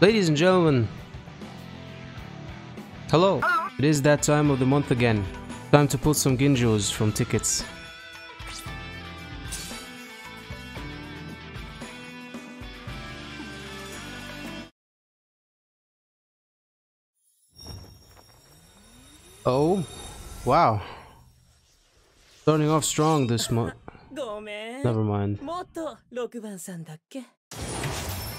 Ladies and gentlemen, hello. It is that time of the month again. Time to put some ginjos from tickets. Oh, wow. Starting off strong this month. Never mind.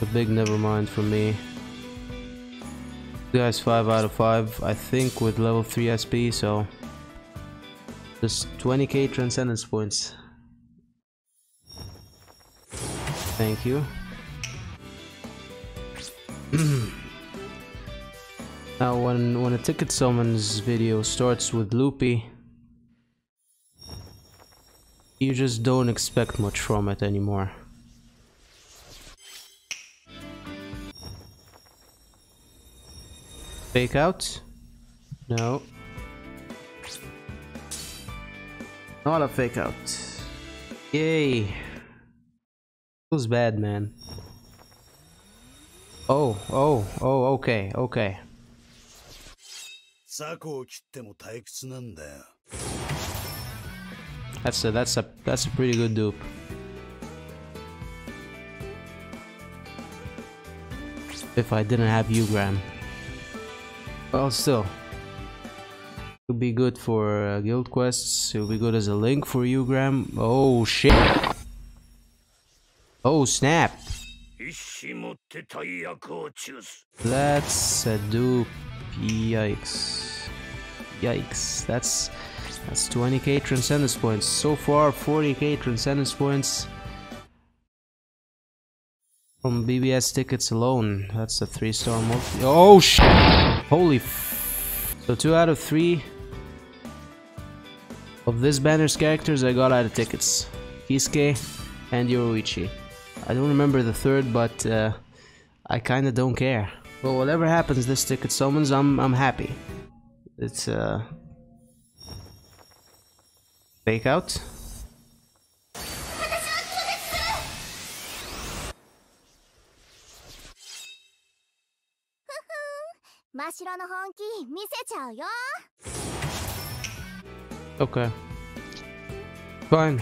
A big never mind for me. Guy's 5 out of 5, I think, with level 3 SP, so. Just 20k transcendence points. Thank you. now, when, when a ticket summons video starts with Luppi, you just don't expect much from it anymore. Fake out? No. Not a fake out. Yay. Feels bad, man. Oh, oh, oh, okay, okay. 雑魚を切っても退屈なんだよ that's a that's a that's a pretty good dupe. If I didn't have you, Graham. Well, still. It'll be good for uh, guild quests. It'll be good as a link for you, Graham. Oh shit! Oh snap! That's a dupe. Yikes! Yikes! That's that's 20k transcendence points. So far 40k transcendence points from BBS tickets alone. That's a 3 star multi. Oh sh! Holy So 2 out of 3 of this banner's characters I got out of tickets. Kisuke and Yoruichi. I don't remember the third, but uh, I kinda don't care. Well, whatever happens this ticket summons, I'm I'm happy. It's uh Fake out. Okay. Fine.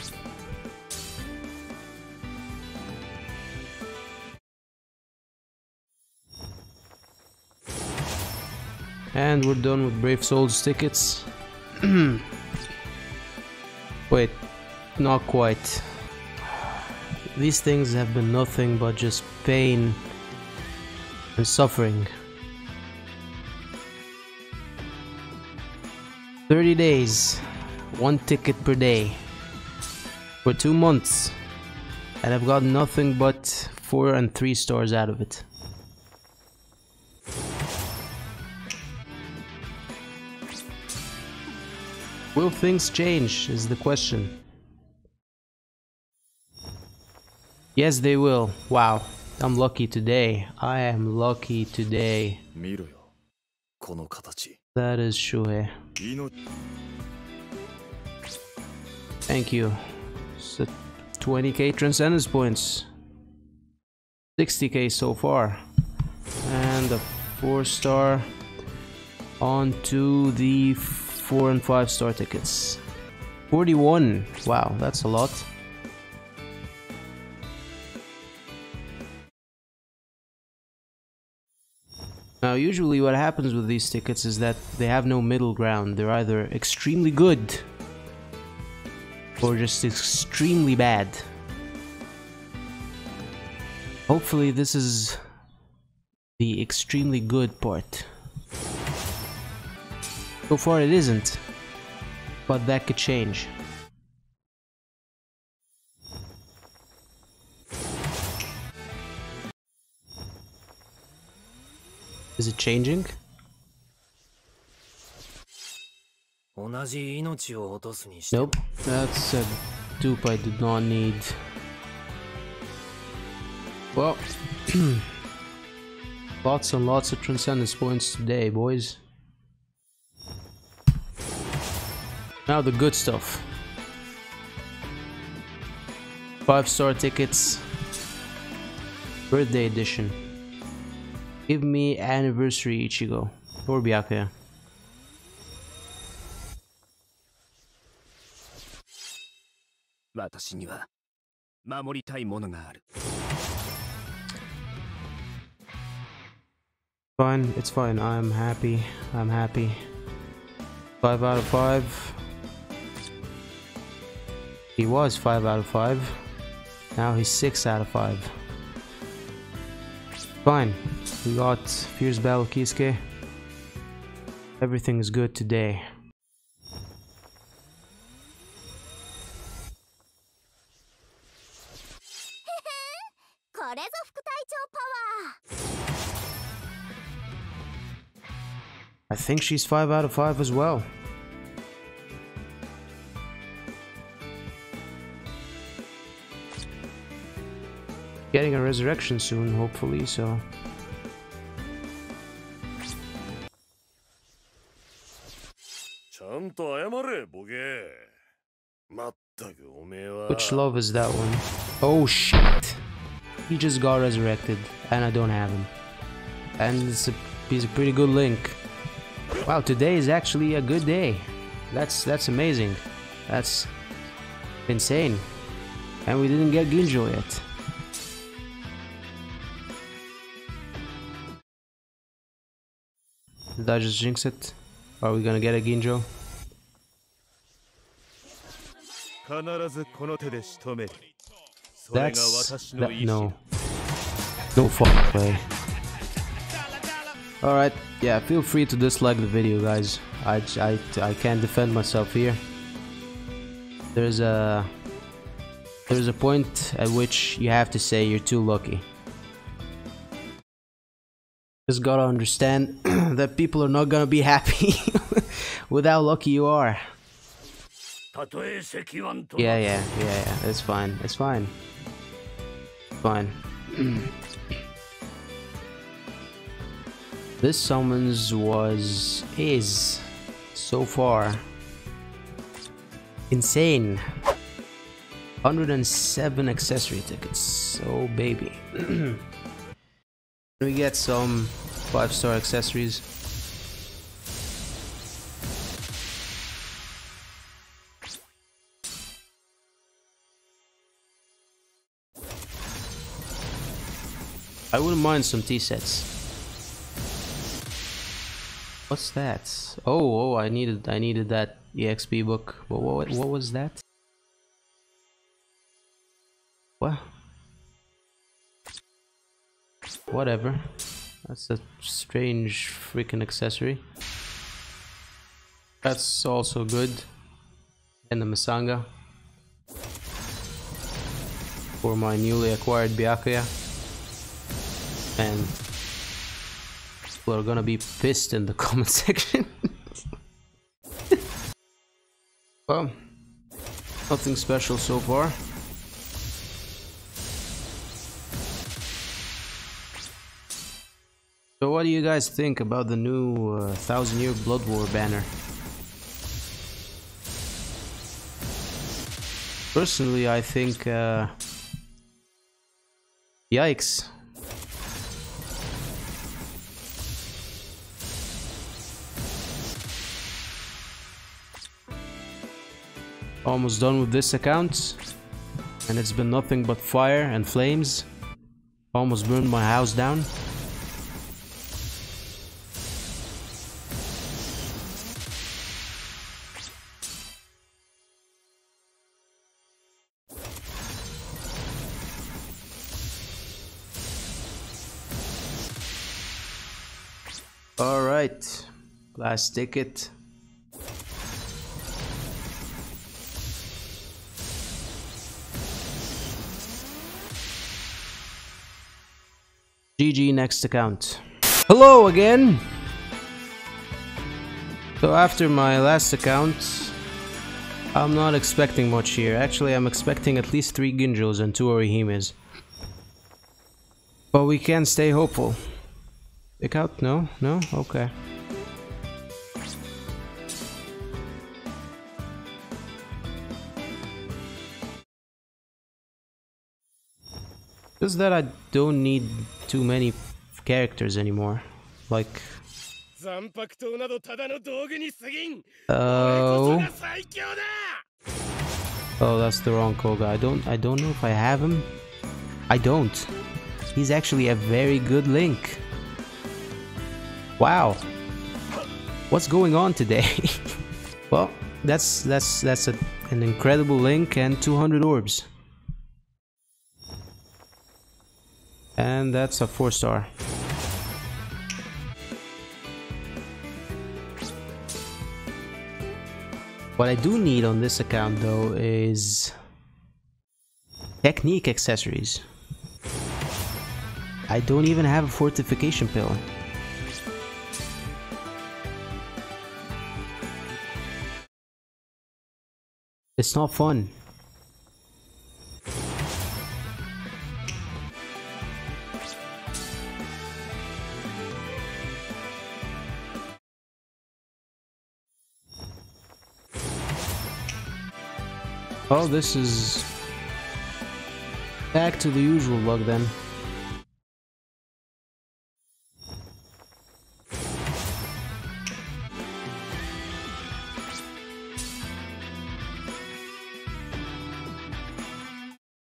And we're done with Brave Souls tickets. Wait, not quite. These things have been nothing but just pain and suffering. 30 days, one ticket per day, for two months, and I've got nothing but four and three stars out of it. Will things change is the question. Yes, they will. Wow. I'm lucky today. I am lucky today. That is Shuhei. Thank you. So 20k transcendence points. 60k so far. And a 4 star onto the 4 and 5 star tickets. 41. Wow, that's a lot. Now, usually what happens with these tickets is that they have no middle ground. They're either extremely good or just extremely bad. Hopefully, this is the extremely good part. So far, it isn't, but that could change. Is it changing? 同じ命を落とすにしても Nope. That's a dupe I did not need. Well, lots and lots of transcendence points today, boys. Now the good stuff. Five star tickets. Birthday edition. Give me anniversary Ichigo. for Byakuya. Fine, it's fine. I'm happy. I'm happy. 5 out of 5. He was 5 out of 5. Now he's 6 out of 5. Fine. We got Fierce Battle Kisuke. Everything is good today. I think she's 5 out of 5 as well. getting a resurrection soon, hopefully, so... Which love is that one? Oh shit! He just got resurrected, and I don't have him. And it's a, he's a pretty good link. Wow, today is actually a good day. That's that's amazing. That's insane. And we didn't get Ginjo yet. Did I just jinx it? Are we gonna get a Ginjo? 必ずこの手で仕留めるそれが That's 私の that, 意志 no. No fucking way. Alright, yeah, feel free to dislike the video, guys. I, I, I can't defend myself here. There's a there's a point at which you have to say you're too lucky. just gotta understand that people are not gonna be happy with how lucky you are. Yeah, yeah, yeah, yeah, it's fine, it's fine. Fine. this summons was, is, so far, insane. 107 accessory tickets, so oh, baby. we get some five star accessories. I wouldn't mind some tea sets. What's that? Oh, oh, I needed, I needed that EXP book. What, what, what was that? What? Whatever. That's a strange freaking accessory. That's also good. And the Masanga. For my newly acquired Byakuya and people are gonna be pissed in the comment section. well, nothing special so far. What do you guys think about the new uh, Thousand Year Blood War banner? Personally, I think... Uh, yikes. almost done with this account and it's been nothing but fire and flames almost burned my house down right last ticket GG next account. Hello again! So after my last account, I'm not expecting much here. Actually, I'm expecting at least 3 Ginjos and 2 Orihimes. But we can stay hopeful. Pick out? No? No? Okay. Just that I don't need too many characters anymore. Like... Oh... Oh, that's the wrong Koga. I don't, I don't know if I have him. I don't. He's actually a very good Link. Wow. What's going on today? well, that's that's that's a, an incredible Link and 200 orbs. And that's a 4 star. What I do need on this account though is technique accessories. I don't even have a fortification pill. It's not fun. Oh, this is back to the usual bug then.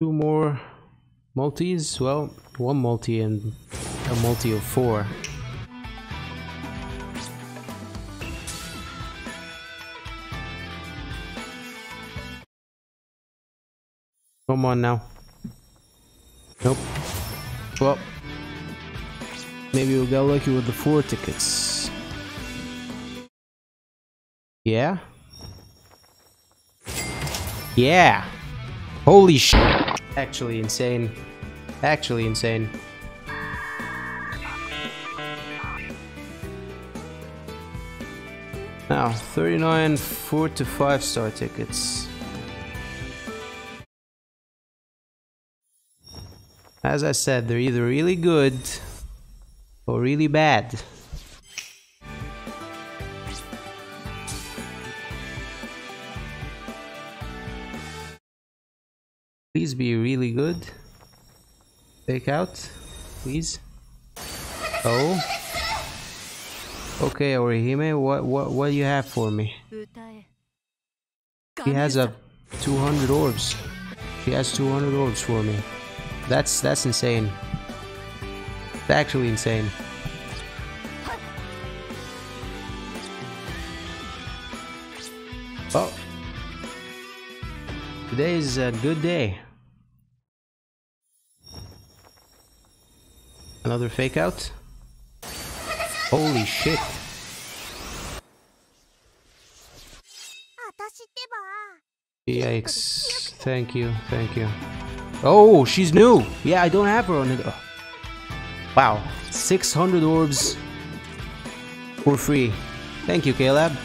Two more multis? Well, one multi and a multi of four. Come on now. Nope. Well, maybe we'll get lucky with the four tickets. Yeah? Yeah! Holy sh! Actually insane. Actually insane. Now, 39 4 to 5 star tickets. As I said, they're either really good or really bad. Please be really good. Take out, please. Oh. Okay, Orihime, what what what do you have for me? He has a 200 orbs. She has 200 orbs for me. That's that's insane. It's actually insane. Oh. Today is a good day. Another fake out. Holy shit. Yikes. Thank you, thank you. Oh, she's new! Yeah, I don't have her on it. Oh. Wow. 600 orbs for free. Thank you, KLab.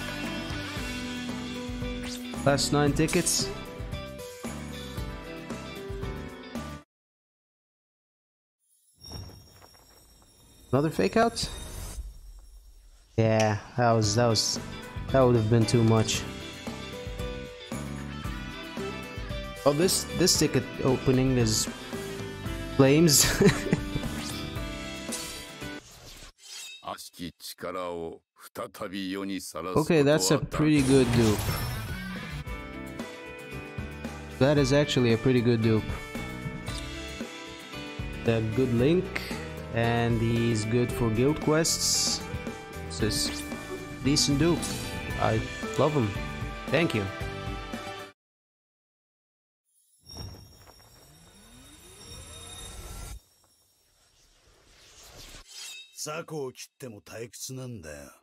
Last nine tickets. Another fake out? Yeah, that was that was that would have been too much. Oh, this this ticket opening is flames. okay, that's a pretty good dupe. That is actually a pretty good dupe. The good link and he's good for guild quests. This decent dupe. I love him. Thank you.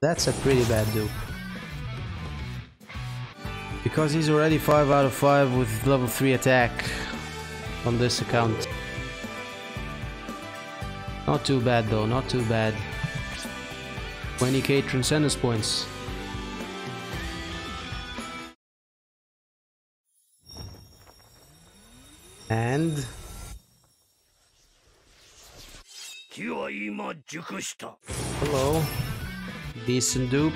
That's a pretty bad dupe. Because he's already 5 out of 5 with level 3 attack on this account. Not too bad though, not too bad. 20k transcendence points. And... Hello. Decent dupe.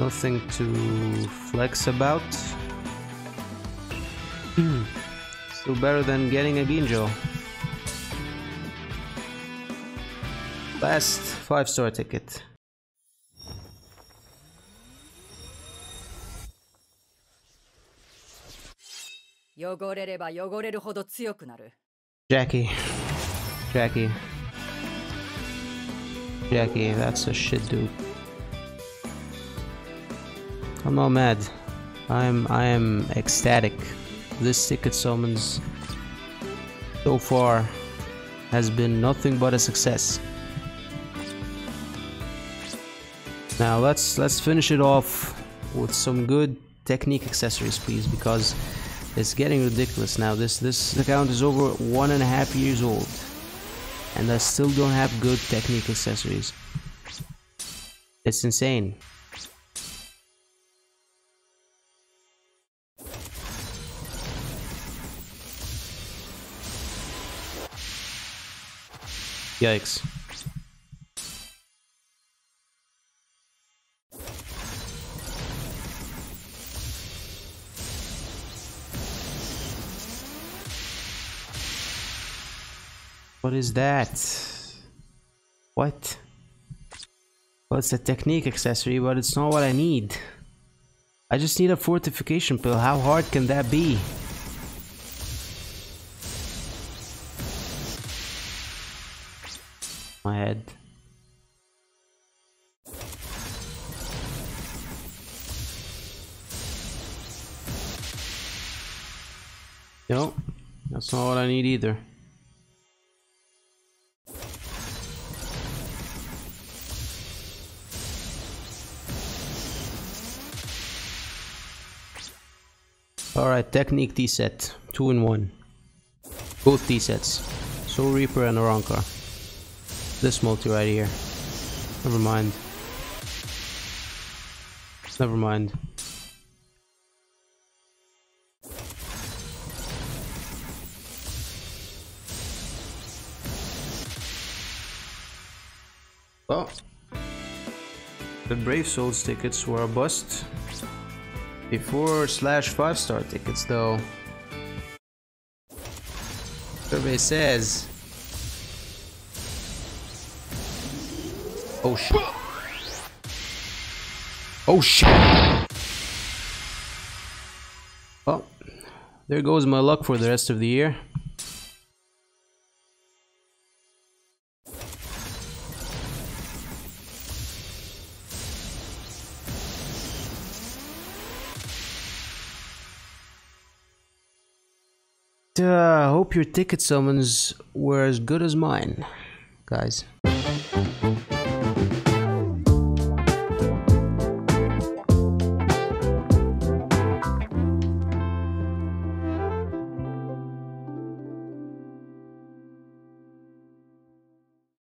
Nothing to flex about. Hmm. Still better than getting a Ginjo. Last five star ticket. Jackie. Jackie. Jackie, that's a shit dude. I'm not mad. I'm I am ecstatic. This ticket summons so far has been nothing but a success. Now let's let's finish it off with some good technique accessories please because it's getting ridiculous now. This this account is over one and a half years old and I still don't have good technique accessories. It's insane. Yikes. What is that? What? Well, it's a technique accessory, but it's not what I need. I just need a fortification pill. How hard can that be? My head. No, that's not what I need either. Alright, Technique tea set. Two in one. Both tea sets. Soul Reaper and Arrancar. This multi right here. Never mind. Never mind. Well, the Brave Souls tickets were a bust. Before slash five star tickets though. Survey says. Oh shit. Oh shit. Well, there goes my luck for the rest of the year. Uh, hope your ticket summons were as good as mine, guys.